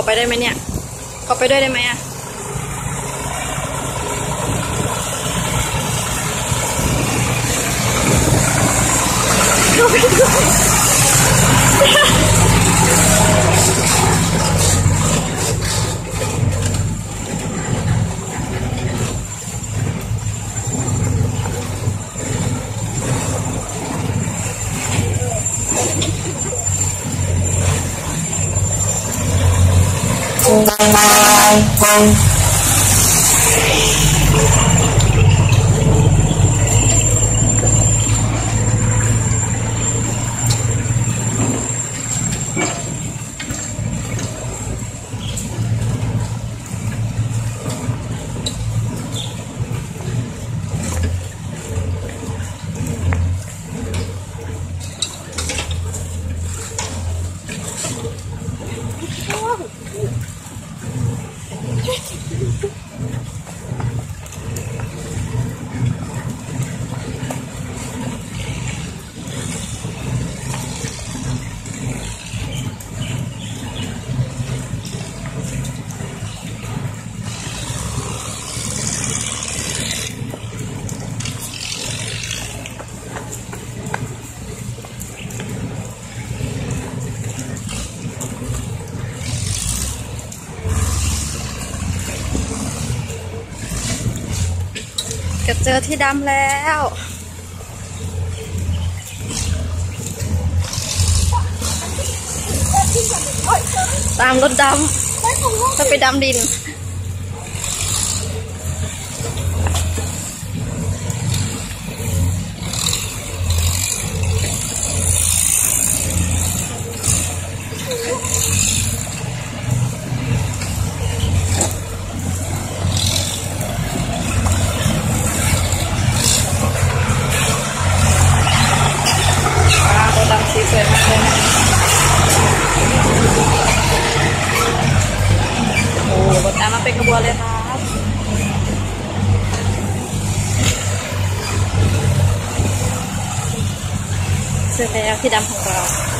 อไปได้ไหมเนี่ย ขอไปด้วยได้ไหมอะเข้าไปด้วย Bye. ก็เจอที่ดำแล้ว ตามรถดำจะไปดำดิน ว้าวรถดำสีสวยมากเลยนะโอ้รถดำมา เป็นขบวนเลยครับเสร็จแล้วที่ดำของเรา